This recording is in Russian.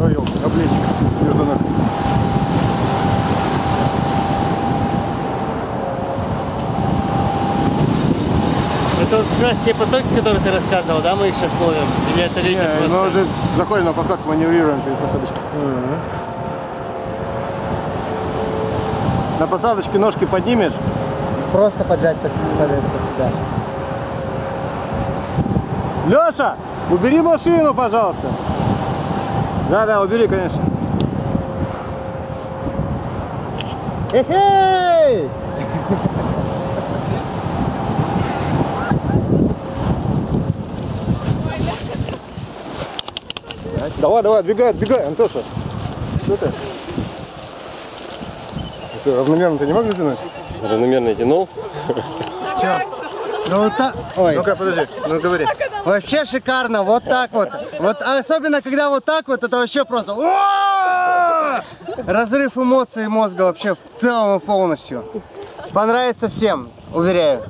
ударил облечко между. Это вот как раз те потоки, которые ты рассказывал, да, мы их сейчас ловим? Или это реки Не, просто? мы уже заходим на посадку, маневрируем перед посадочкой. Угу. На посадочке ножки поднимешь? Просто поджать под, под, под себя. Леша, убери машину, пожалуйста. Да, да, убери, конечно. Эй! Давай, давай, двигай, двигай, Антоша. Что ты? Ты равномерно ты не можешь тянуть? Равномерно тянул. Ну вот так. Ой. Ну-ка, подожди, ну говори. Вообще шикарно, вот так вот. Вот особенно когда вот так вот, это вообще просто. Разрыв эмоций мозга вообще в целом и полностью. Понравится всем, уверяю.